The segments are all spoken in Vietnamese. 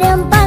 Podrán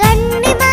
கண்ணிம